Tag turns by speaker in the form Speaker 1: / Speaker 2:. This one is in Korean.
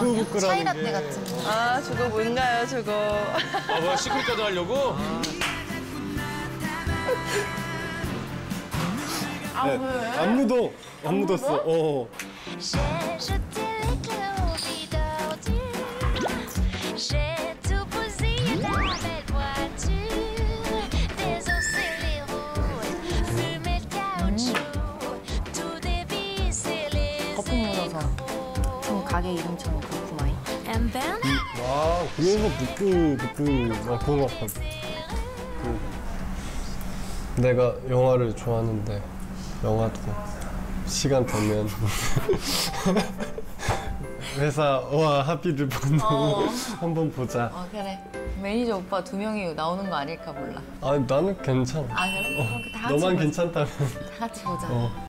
Speaker 1: 부끄부끄라는
Speaker 2: 차이라떼
Speaker 1: 게.
Speaker 2: 같은 거.
Speaker 3: 아 저거 뭔가요 저거.
Speaker 4: 아 뭐야 시크릿카드 하려고?
Speaker 1: 네, 안 묻어. 안 묻었어. 어.
Speaker 5: Caoutchouc. Tout dévissé les
Speaker 2: 거품 묻어서. 좀 가게 이름처럼 그렇구만.
Speaker 1: 와, 그래서 부끄, 부끄, 아, 그거 같아. 그, 내가 영화를 좋아하는데, 영화도 시간 되면 회사와 합의를 보는 한번 보자.
Speaker 2: 어 그래. 매니저 오빠 두 명이 나오는 거 아닐까 몰라.
Speaker 1: 아, 나는 괜찮아.
Speaker 2: 아 그래? 그럼 다 같이
Speaker 1: 너만
Speaker 2: 보자.
Speaker 1: 괜찮다면.
Speaker 2: 다 같이 보자.
Speaker 1: 어.